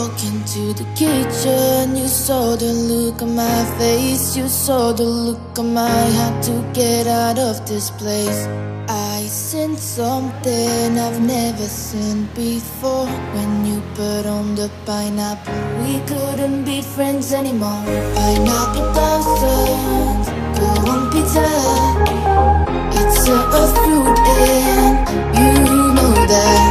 walk into the kitchen, you saw the look on my face, you saw the look on my heart to get out of this place. I sent something I've never seen before when you put on the pineapple. We couldn't be friends anymore. Pineapple thousand, go on pizza. It's a, a fruit and you know that.